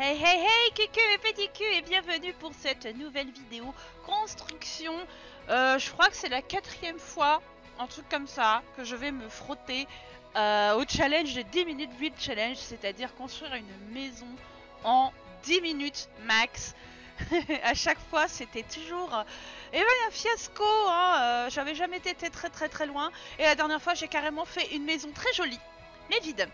Hey hey hey Kiku et petit cul et bienvenue pour cette nouvelle vidéo construction. Euh, je crois que c'est la quatrième fois, un truc comme ça, que je vais me frotter euh, au challenge de 10 minutes build challenge, c'est-à-dire construire une maison en 10 minutes max. à chaque fois c'était toujours et ben, un fiasco, hein, euh, j'avais jamais été très très très loin et la dernière fois j'ai carrément fait une maison très jolie mais vide.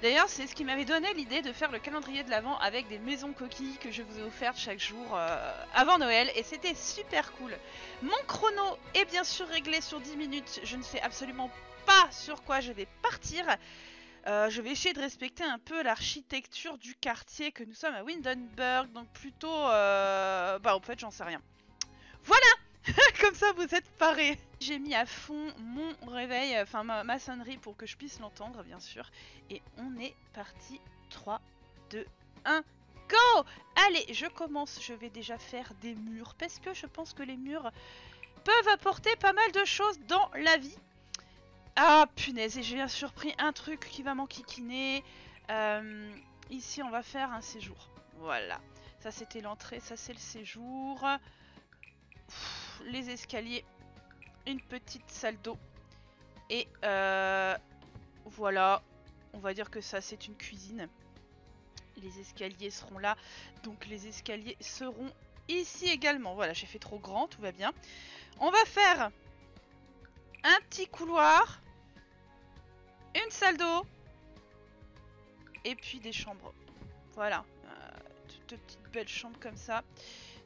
D'ailleurs, c'est ce qui m'avait donné l'idée de faire le calendrier de l'Avent avec des maisons coquilles que je vous ai offertes chaque jour euh, avant Noël et c'était super cool. Mon chrono est bien sûr réglé sur 10 minutes, je ne sais absolument pas sur quoi je vais partir. Euh, je vais essayer de respecter un peu l'architecture du quartier que nous sommes à Windenburg, donc plutôt... Euh, bah en fait j'en sais rien. Voilà Comme ça, vous êtes parés. J'ai mis à fond mon réveil, enfin ma maçonnerie pour que je puisse l'entendre, bien sûr. Et on est parti. 3, 2, 1, go Allez, je commence. Je vais déjà faire des murs parce que je pense que les murs peuvent apporter pas mal de choses dans la vie. Ah punaise, et j'ai bien surpris un truc qui va m'enquiquiner. Euh, ici, on va faire un séjour. Voilà. Ça, c'était l'entrée, ça, c'est le séjour les escaliers, une petite salle d'eau. Et euh, voilà, on va dire que ça c'est une cuisine. Les escaliers seront là, donc les escaliers seront ici également. Voilà, j'ai fait trop grand, tout va bien. On va faire un petit couloir, une salle d'eau, et puis des chambres. Voilà, euh, petites belles chambres comme ça.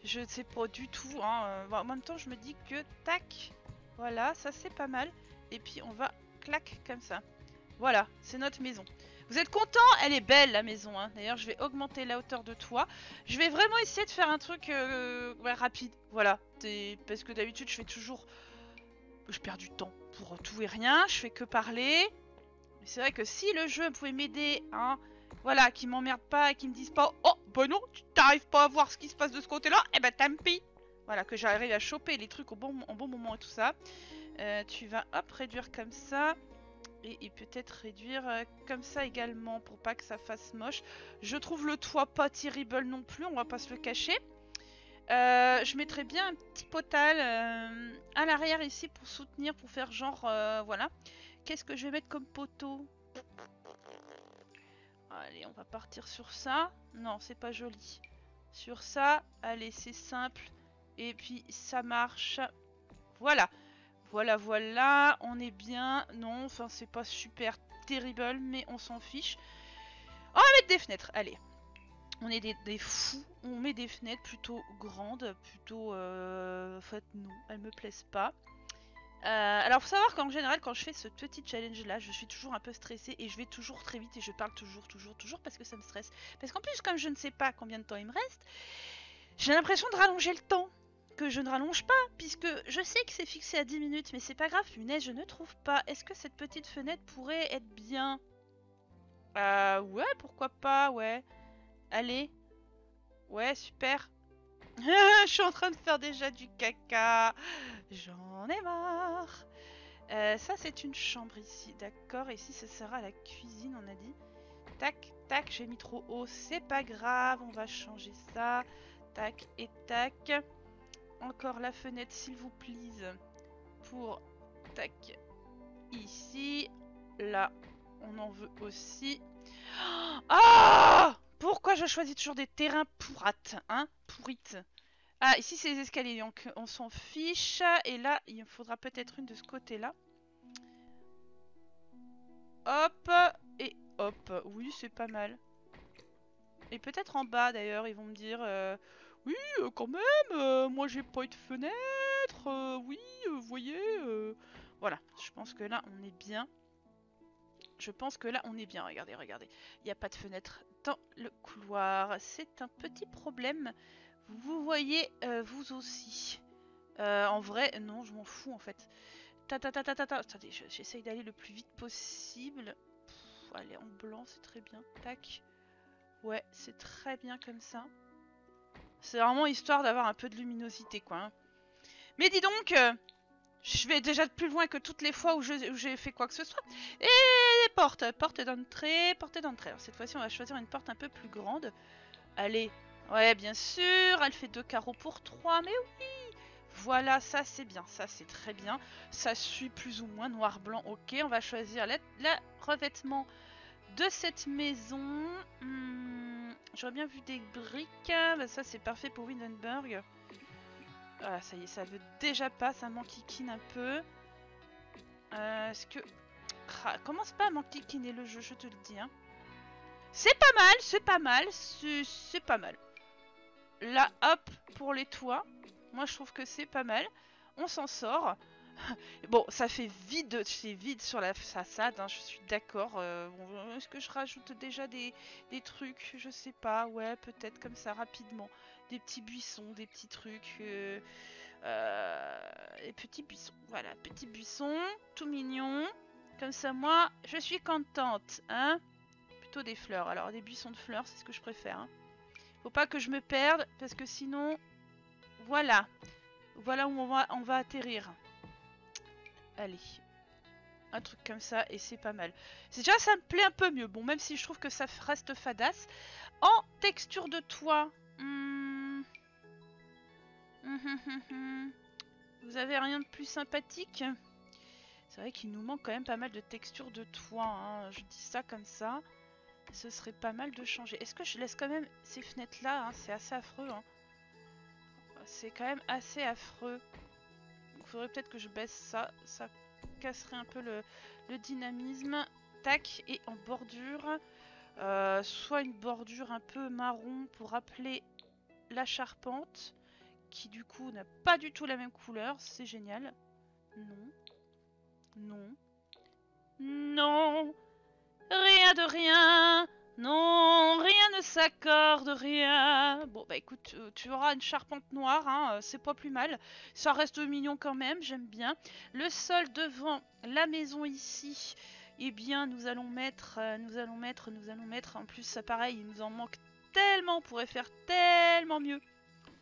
Je ne sais pas du tout. Hein. Euh, en même temps, je me dis que tac, voilà, ça c'est pas mal. Et puis on va clac comme ça. Voilà, c'est notre maison. Vous êtes content Elle est belle la maison. Hein. D'ailleurs, je vais augmenter la hauteur de toit. Je vais vraiment essayer de faire un truc euh, rapide. Voilà, parce que d'habitude, je fais toujours... Je perds du temps pour tout et rien. Je fais que parler. C'est vrai que si le jeu pouvait m'aider, hein, voilà, qui m'emmerde pas et qui me disent pas Oh, bah non, tu t'arrives pas à voir ce qui se passe de ce côté-là, eh ben tant pis Voilà, que j'arrive à choper les trucs au bon, bon moment et tout ça. Euh, tu vas, hop, réduire comme ça. Et, peut-être réduire euh, comme ça également pour pas que ça fasse moche. Je trouve le toit pas terrible non plus, on va pas se le cacher. Euh, je mettrais bien un petit potal à l'arrière ici pour soutenir, pour faire genre, voilà. Qu'est-ce que je vais mettre comme poteau? Allez, on va partir sur ça. Non, c'est pas joli. Sur ça, allez, c'est simple. Et puis, ça marche. Voilà. Voilà, voilà. On est bien. Non, enfin, c'est pas super terrible, mais on s'en fiche. On va mettre des fenêtres. Allez. On est des, fous. On met des fenêtres plutôt grandes. Plutôt... Euh, en fait, non. Elles me plaisent pas. Euh, alors faut savoir qu'en général quand je fais ce petit challenge là je suis toujours un peu stressée et je vais toujours très vite et je parle toujours toujours toujours parce que ça me stresse. Parce qu'en plus comme je ne sais pas combien de temps il me reste, j'ai l'impression de rallonger le temps que je ne rallonge pas puisque je sais que c'est fixé à 10 minutes mais c'est pas grave punaise je ne trouve pas. Est-ce que cette petite fenêtre pourrait être bien? Euh ouais pourquoi pas ouais. Allez. Ouais super. je suis en train de faire déjà du caca. J'en ai marre. Euh, ça, c'est une chambre ici, d'accord. Ici, ce sera la cuisine, on a dit. Tac, tac, j'ai mis trop haut. C'est pas grave, on va changer ça. Tac et tac. Encore la fenêtre, s'il vous plaît. Pour, tac, ici. Là, on en veut aussi. Ah Pourquoi je choisis toujours des terrains pourrates, hein Pourrites? Ah, ici c'est les escaliers, donc on s'en fiche. Et là, il faudra peut-être une de ce côté-là. Hop, et hop. Oui, c'est pas mal. Et peut-être en bas d'ailleurs, ils vont me dire euh, Oui, euh, quand même, euh, moi j'ai pas eu de fenêtre. oui, voyez. Voilà, je pense que là on est bien. Je pense que là on est bien. Regardez, regardez. Il n'y a pas de fenêtre dans le couloir. C'est un petit problème. Vous voyez, euh, vous aussi. Euh, en vrai, non, je m'en fous en fait. Ta ta ta ta ta ta. Attendez, j'essaye d'aller le plus vite possible. allez, en blanc, c'est très bien. Tac. Ouais, c'est très bien comme ça. C'est vraiment histoire d'avoir un peu de luminosité, quoi. Hein. Mais dis donc, euh, je vais déjà plus loin que toutes les fois où j'ai fait quoi que ce soit. Et porte, porte d'entrée, porte d'entrée. Alors cette fois-ci, on va choisir une porte un peu plus grande. Allez. Ouais, bien sûr, elle fait deux carreaux pour 3, mais oui Voilà, ça c'est bien, ça c'est très bien. Ça suit plus ou moins noir-blanc, ok. On va choisir le revêtement de cette maison. Hmm, j'aurais bien vu des briques. Bah, ça c'est parfait pour Windenburg. Voilà, ça y est, ça veut déjà pas, ça m'enquiquine un peu. Euh, Est-ce que... Ah, commence pas à m'enquiquiner le jeu, je te le dis. Hein. C'est pas mal, c'est pas mal, c'est pas mal. Là, hop, pour les toits. Moi, je trouve que c'est pas mal. On s'en sort. bon, ça fait vide, c'est vide sur la façade, hein, je suis d'accord. Euh, est-ce que je rajoute déjà des, trucs? Je sais pas, ouais, peut-être comme ça, rapidement. Des petits buissons, des petits trucs. Euh, euh, les petits buissons, voilà, petits buissons, tout mignon. Comme ça, moi, je suis contente, hein Plutôt des fleurs. Alors, des buissons de fleurs, c'est ce que je préfère. Hein. Faut pas que je me perde, parce que sinon... Voilà. Voilà où on va, on va atterrir. Allez. Un truc comme ça, et c'est pas mal. Déjà, ça me plaît un peu mieux. Bon, même si je trouve que ça reste fadasse. En texture de toit... Hmm. Vous avez rien de plus sympathique? C'est vrai qu'il nous manque quand même pas mal de texture de toit. Hein. Je dis ça comme ça. Ce serait pas mal de changer. Est-ce que je laisse quand même ces fenêtres-là hein? C'est assez affreux. Hein. C'est quand même assez affreux. Il faudrait peut-être que je baisse ça. Ça casserait un peu le, dynamisme. Tac, et en bordure. Euh, soit une bordure un peu marron pour rappeler la charpente. Qui du coup n'a pas du tout la même couleur. C'est génial. Non. Non. Non Rien de rien Non, rien ne s'accorde, rien Bon, bah écoute, euh, tu auras une charpente noire, hein, euh, c'est pas plus mal. Ça reste mignon quand même, j'aime bien. Le sol devant la maison ici, eh bien, nous allons mettre, euh, nous allons mettre, nous allons mettre... En plus, ça pareil, il nous en manque tellement, on pourrait faire tellement mieux.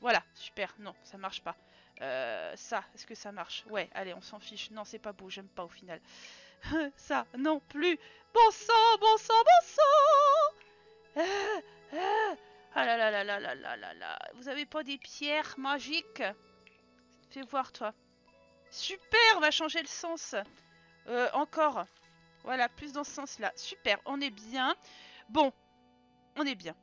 Voilà, super, non, ça marche pas. ça, est-ce que ça marche? Ouais, allez, on s'en fiche. Non, c'est pas beau, j'aime pas au final. ça non plus. Bon sang, bon sang, bon sang ah, ah, ah là là là là là là là là. Vous avez pas des pierres magiques? Fais voir toi. Super, on va changer le sens. Euh, encore. Voilà, plus dans ce sens-là. Super, on est bien. Bon, on est bien.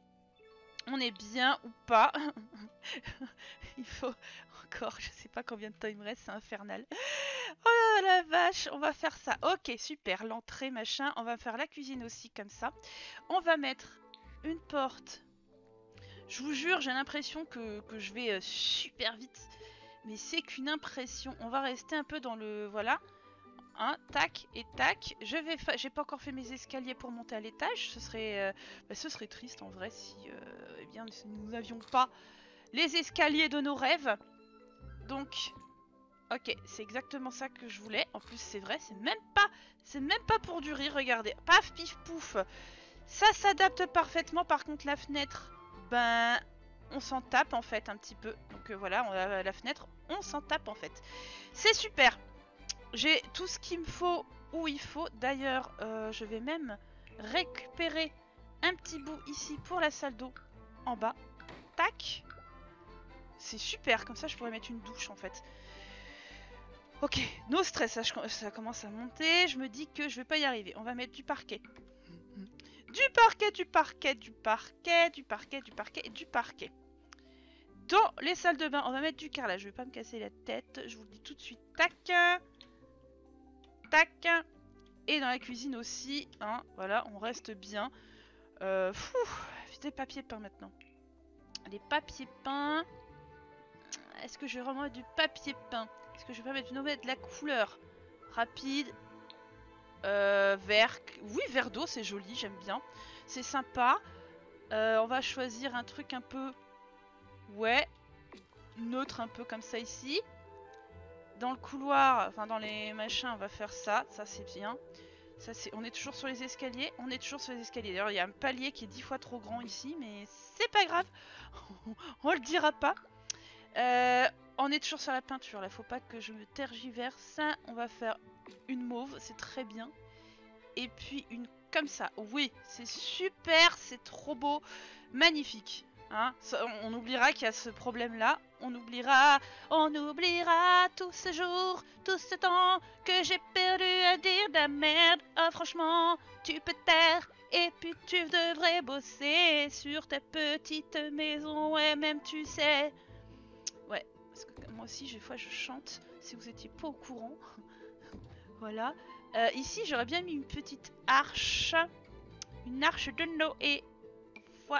On est bien ou pas Il faut encore, je sais pas combien de temps il me reste, c'est infernal. Oh la vache, on va faire ça. Ok, super, l'entrée, machin. On va faire la cuisine aussi, comme ça. On va mettre une porte. Je vous jure, j'ai l'impression que, je vais euh, super vite. Mais c'est qu'une impression. On va rester un peu dans le... Voilà. Hein, tac et tac. Je vais, j'ai pas encore fait mes escaliers pour monter à l'étage. Ce serait, euh, bah, ce serait triste en vrai si, euh, bien, nous n'avions pas les escaliers de nos rêves. Donc, ok, c'est exactement ça que je voulais. En plus, c'est vrai, c'est même pas, c'est même pas pour durer. Regardez, paf, pif, pouf. Ça s'adapte parfaitement. Par contre, la fenêtre, ben, on s'en tape en fait un petit peu. Donc euh, voilà, on a la fenêtre, on s'en tape en fait. C'est super. J'ai tout ce qu'il me faut où il faut. D'ailleurs, euh, je vais même récupérer un petit bout ici pour la salle d'eau en bas. Tac. C'est super, comme ça je pourrais mettre une douche en fait. Ok, no stress, ça, commence à monter. Je me dis que je vais pas y arriver. On va mettre du parquet. Du parquet, du parquet, du parquet, du parquet, du parquet et du parquet. Dans les salles de bain, on va mettre du carrelage. Je vais pas me casser la tête. Je vous le dis tout de suite. Tac. Tac. Et dans la cuisine aussi. Hein, voilà, on reste bien. Euh, des papiers peints maintenant. Les papiers peints. Est-ce que je vais vraiment mettre du papier peint Est-ce que je vais pas mettre, de la couleur? Rapide. Euh, vert. Oui, vert d'eau, c'est joli, j'aime bien. C'est sympa. Euh, on va choisir un truc un peu... Ouais. Neutre, un peu comme ça ici. Dans le couloir, enfin dans les machins, on va faire ça. Ça, c'est bien. On est toujours sur les escaliers. On est toujours sur les escaliers. D'ailleurs, il y a un palier qui est dix fois trop grand ici, mais c'est pas grave. on le dira pas. Euh, on est toujours sur la peinture, là, faut pas que je me tergiverse. On va faire une mauve, c'est très bien. Et puis une comme ça. Oui, c'est super, c'est trop beau. Magnifique. Hein on oubliera qu'il y a ce problème-là. On oubliera, on oubliera tout ce jour, tout ce temps que j'ai perdu à dire de la merde. Oh, franchement, tu peux taire. Et puis tu devrais bosser sur ta petite maison. Ouais, même tu sais. Ouais, parce que moi aussi, des fois, je chante. Si vous étiez pas au courant. voilà. Euh, ici, j'aurais bien mis une petite arche. Une arche de Noé. Ouais,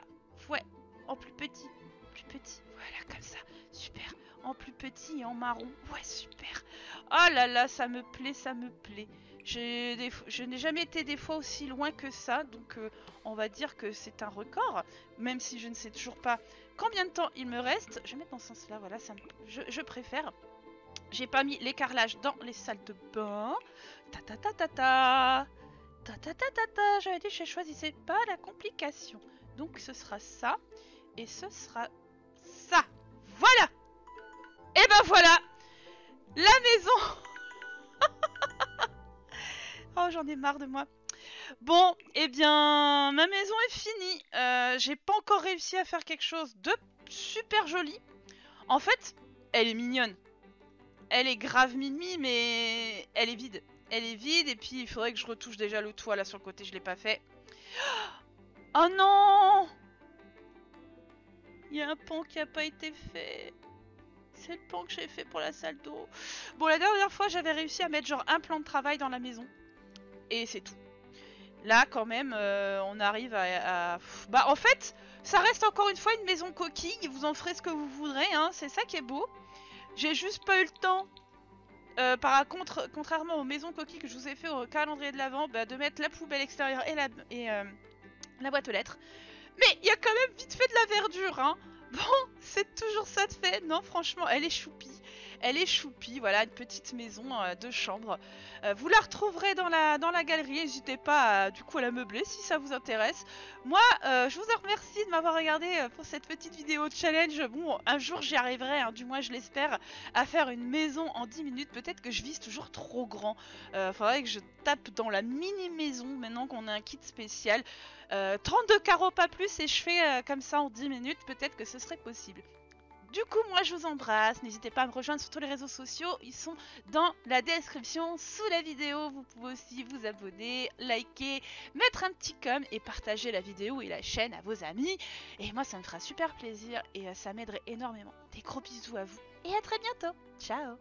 ouais en plus petit, plus petit, voilà comme ça, super, en plus petit et en marron, ouais super. Oh là là, ça me plaît, ça me plaît. Je n'ai jamais été des fois aussi loin que ça, donc euh, on va dire que c'est un record, même si je ne sais toujours pas combien de temps il me reste. Je vais mettre dans ce sens-là, voilà, ça je, préfère. J'ai pas mis l'écarlage dans les salles de bain. Ta ta ta ta ta. Ta ta ta ta ta. J'avais dit que je choisissais pas la complication. Donc ce sera ça. Et ce sera ça. Voilà Et ben voilà La maison Oh, j'en ai marre de moi. Bon, eh bien, ma maison est finie. Euh, j'ai pas encore réussi à faire quelque chose de super joli. En fait, elle est mignonne. Elle est grave mimi, mais elle est vide. Elle est vide, et puis il faudrait que je retouche déjà le toit là sur le côté, je l'ai pas fait. Oh non il y a un pont qui a pas été fait. C'est le pont que j'ai fait pour la salle d'eau. Bon, la dernière fois, j'avais réussi à mettre genre un plan de travail dans la maison. Et c'est tout. Là, quand même, euh, on arrive à, Bah, en fait, ça reste encore une fois une maison coquille. Vous en ferez ce que vous voudrez, hein. C'est ça qui est beau. J'ai juste pas eu le temps, euh, par contre, contrairement aux maisons coquilles que je vous ai fait au calendrier de l'avant, bah, de mettre la poubelle extérieure et la, euh, la boîte aux lettres. Mais il y a quand même vite fait de la verdure, hein. Bon, c'est toujours ça de fait. Non, franchement, elle est choupie. Elle est choupie, voilà, une petite maison euh, de chambre. Euh, vous la retrouverez dans la, dans la galerie, n'hésitez pas à, du coup à la meubler si ça vous intéresse. Moi, euh, je vous remercie de m'avoir regardé pour cette petite vidéo de challenge. Bon, un jour j'y arriverai, hein, du moins je l'espère, à faire une maison en 10 minutes. Peut-être que je vise toujours trop grand. faudrait que je tape dans la mini maison maintenant qu'on a un kit spécial. 32 carreaux pas plus et je fais comme ça en 10 minutes, peut-être que ce serait possible. Du coup, moi je vous embrasse. N'hésitez pas à me rejoindre sur tous les réseaux sociaux. Ils sont dans la description sous la vidéo. Vous pouvez aussi vous abonner, liker, mettre un petit com et partager la vidéo et la chaîne à vos amis. Et moi, ça me fera super plaisir et euh, ça m'aiderait énormément. Des gros bisous à vous et à très bientôt. Ciao